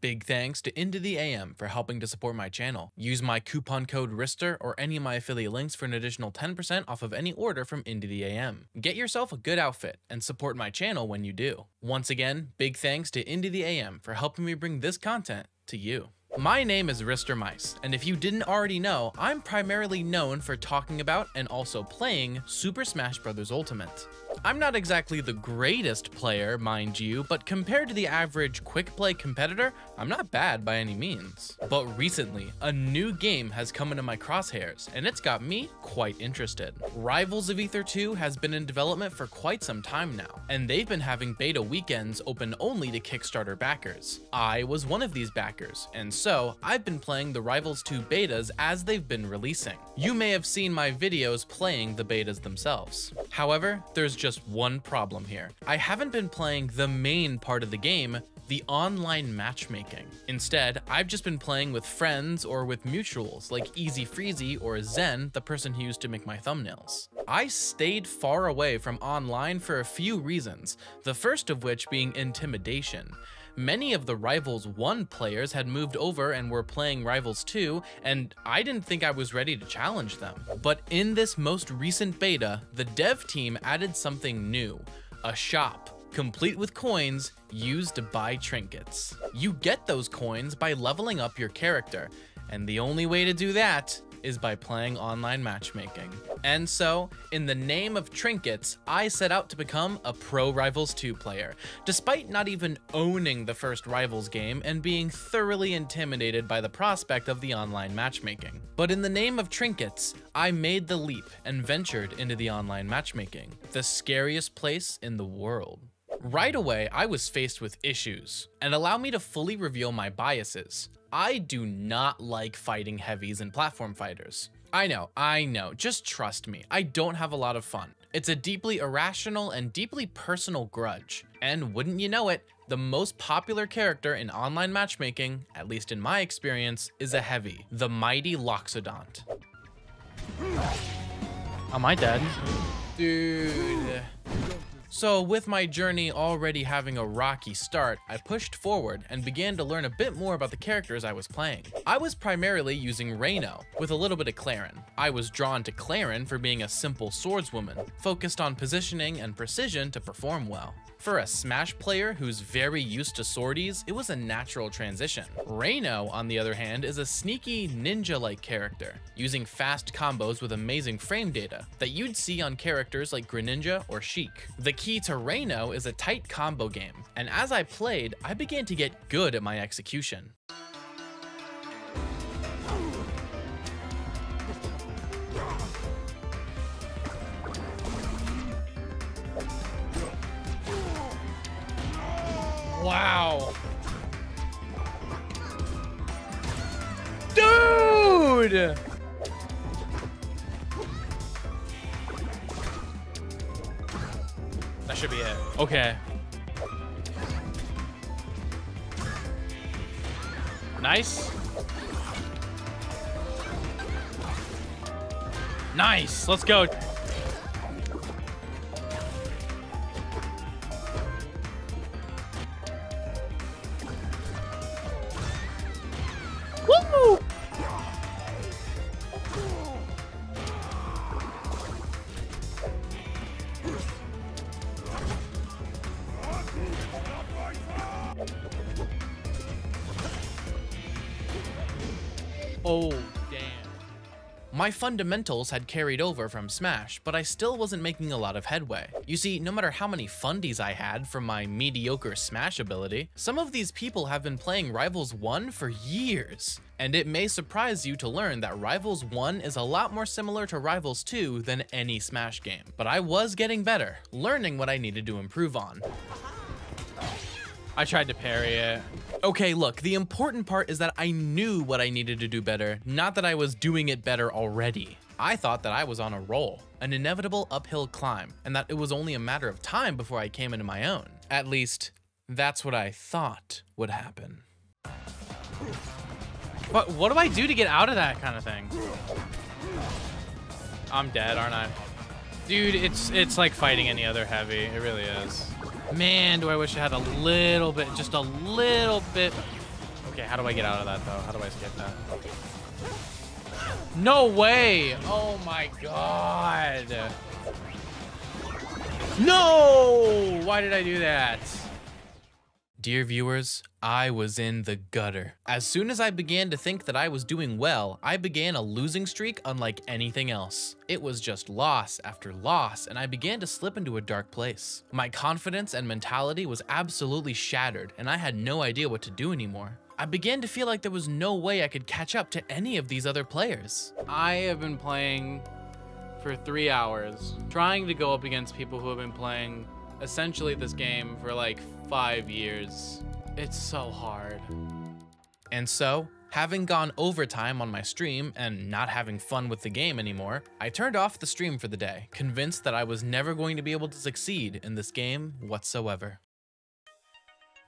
Big thanks to Into the AM for helping to support my channel. Use my coupon code RISTER or any of my affiliate links for an additional 10% off of any order from Into the AM. Get yourself a good outfit and support my channel when you do. Once again, big thanks to Into the AM for helping me bring this content to you. My name is Rister Mice, and if you didn't already know, I'm primarily known for talking about and also playing Super Smash Bros. Ultimate. I'm not exactly the greatest player, mind you, but compared to the average quick play competitor, I'm not bad by any means. But recently, a new game has come into my crosshairs, and it's got me quite interested. Rivals of Aether 2 has been in development for quite some time now, and they've been having beta weekends open only to Kickstarter backers. I was one of these backers, and so I've been playing the Rivals 2 betas as they've been releasing. You may have seen my videos playing the betas themselves. However, there's just one problem here. I haven't been playing the main part of the game, the online matchmaking. Instead, I've just been playing with friends or with mutuals like Easy Freezy or Zen, the person who used to make my thumbnails. I stayed far away from online for a few reasons, the first of which being intimidation. Many of the Rivals 1 players had moved over and were playing Rivals 2, and I didn't think I was ready to challenge them. But in this most recent beta, the dev team added something new, a shop complete with coins used to buy trinkets. You get those coins by leveling up your character, and the only way to do that is by playing online matchmaking. And so, in the name of trinkets, I set out to become a pro Rivals 2 player, despite not even owning the first Rivals game and being thoroughly intimidated by the prospect of the online matchmaking. But in the name of trinkets, I made the leap and ventured into the online matchmaking, the scariest place in the world. Right away, I was faced with issues, and allow me to fully reveal my biases. I do not like fighting heavies and platform fighters. I know, I know, just trust me, I don't have a lot of fun. It's a deeply irrational and deeply personal grudge. And wouldn't you know it, the most popular character in online matchmaking, at least in my experience, is a heavy, the mighty Loxodont. Am I dead? Dude. So with my journey already having a rocky start, I pushed forward and began to learn a bit more about the characters I was playing. I was primarily using Ranno, with a little bit of Clairen. I was drawn to Clairen for being a simple swordswoman, focused on positioning and precision to perform well. For a Smash player who's very used to swordies, it was a natural transition. Ranno, on the other hand, is a sneaky ninja-like character, using fast combos with amazing frame data that you'd see on characters like Greninja or Sheik. The key to Ranno is a tight combo game, and as I played, I began to get good at my execution. Wow. Dude! That should be it. Okay. Nice. Nice. Let's go. Oh, damn. My fundamentals had carried over from Smash, but I still wasn't making a lot of headway. You see, no matter how many fundies I had from my mediocre Smash ability, some of these people have been playing Rivals 1 for years. And it may surprise you to learn that Rivals 1 is a lot more similar to Rivals 2 than any Smash game. But I was getting better, learning what I needed to improve on. Uh-huh. I tried to parry it. Okay, look, the important part is that I knew what I needed to do better, not that I was doing it better already. I thought that I was on a roll, an inevitable uphill climb, and that it was only a matter of time before I came into my own. At least, that's what I thought would happen. But what do I do to get out of that kind of thing? I'm dead, aren't I? Dude, it's it's like fighting any other heavy. It really is. Man, do I wish I had a little bit, just a little bit Okay, how do I get out of that though? How do I skip that? No way! Oh my god! No! Why did I do that? Dear viewers, I was in the gutter. As soon as I began to think that I was doing well, I began a losing streak unlike anything else. It was just loss after loss, and I began to slip into a dark place. My confidence and mentality was absolutely shattered, and I had no idea what to do anymore. I began to feel like there was no way I could catch up to any of these other players. I have been playing for three hours, trying to go up against people who have been playing essentially this game for like five years. It's so hard. And so, having gone overtime on my stream and not having fun with the game anymore, I turned off the stream for the day, convinced that I was never going to be able to succeed in this game whatsoever.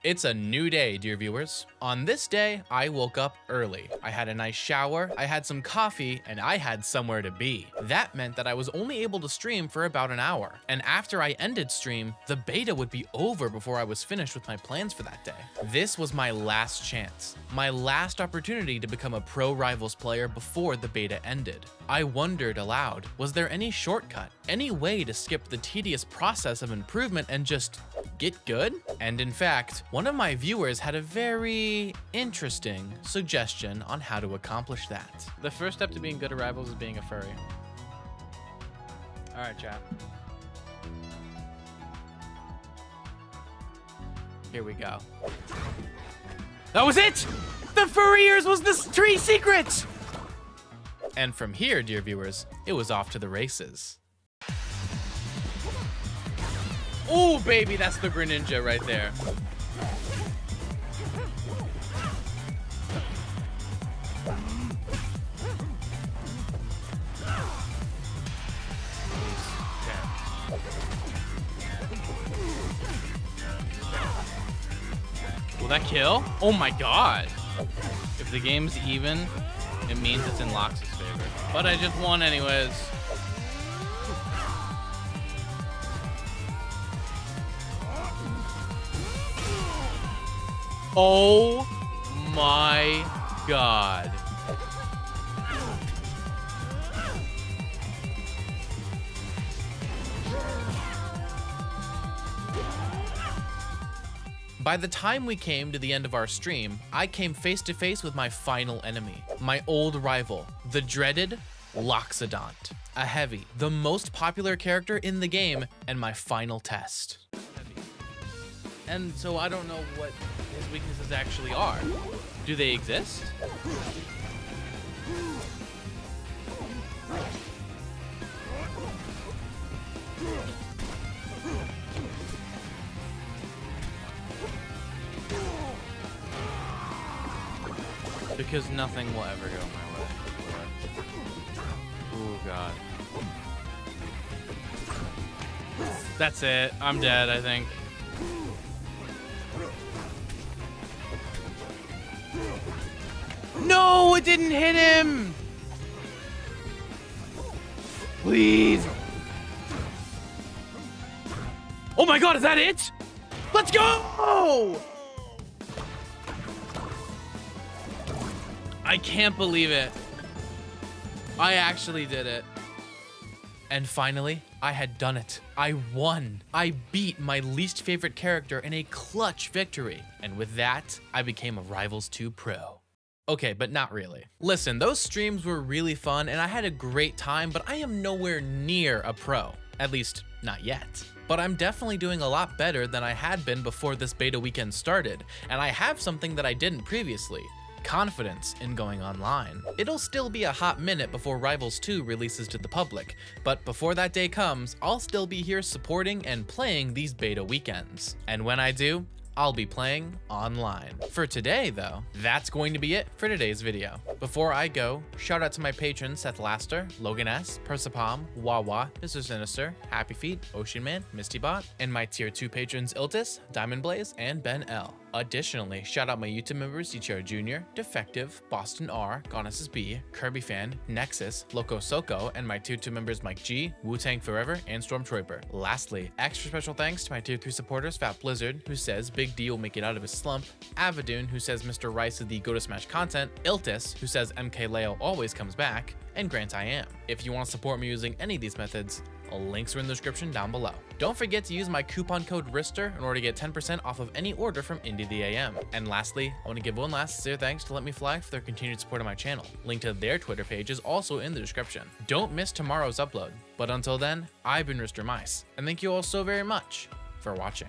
It's a new day, dear viewers. On this day, I woke up early. I had a nice shower, I had some coffee, and I had somewhere to be. That meant that I was only able to stream for about an hour. And after I ended stream, the beta would be over before I was finished with my plans for that day. This was my last chance, my last opportunity to become a pro Rivals player before the beta ended. I wondered aloud, was there any shortcut, any way to skip the tedious process of improvement and just get good? And in fact, one of my viewers had a very interesting suggestion on how to accomplish that. The first step to being good at Rivals is being a furry. All right, chat. Here we go. That was it! The furry ears was the tree secret! And from here, dear viewers, it was off to the races. Oh, baby, that's the Greninja right there. Will that kill? Oh my god. If the game's even, it means it's in Lox's favor. But I just won anyways. Oh my god. By the time we came to the end of our stream, I came face to face with my final enemy, my old rival, the dreaded Loxodont. A heavy, the most popular character in the game, and my final test. And so I don't know what his weaknesses actually are. Do they exist? Because nothing will ever go my way. Oh god. That's it. I'm dead, I think. No, it didn't hit him! Please. Oh my god, is that it? Let's go! I can't believe it. I actually did it. And finally, I had done it. I won. I beat my least favorite character in a clutch victory. And with that, I became a Rivals 2 pro. Okay, but not really. Listen, those streams were really fun and I had a great time, but I am nowhere near a pro. At least, not yet. But I'm definitely doing a lot better than I had been before this beta weekend started, and I have something that I didn't previously confidence in going online. It'll still be a hot minute before Rivals 2 releases to the public, but before that day comes, I'll still be here supporting and playing these beta weekends. And when I do, I'll be playing online. For today, though, that's going to be it for today's video. Before I go, shout out to my patrons Seth Laster, Logan S, Persipalm, Wawa, Mr. Sinister, Happy Feet, Ocean Man, Mistybot, and my tier 2 patrons Iltis, Diamond Blaze, and Ben L. Additionally, shout out my YouTube members Ichiro Jr., Defective, Boston R, Goddesses B, Kirby Fan, Nexus, Loco Soko, and my tier 2 members Mike G, Wu Tang Forever, and Storm Stormtrooper. Lastly, extra special thanks to my tier 3 supporters Fat Blizzard, who says Big D will make it out of his slump, Avadoon, who says Mr. Rice is the Go to Smash content, Iltis, who says MK Leo always comes back, and Grant I Am. If you want to support me using any of these methods, links are in the description down below. Don't forget to use my coupon code RISTER in order to get 10% off of any order from Into the AM. And lastly, I want to give one last sincere thanks to Let Me Fly for their continued support of my channel. Link to their Twitter page is also in the description. Don't miss tomorrow's upload. But until then, I've been Rister Mice, and thank you all so very much for watching.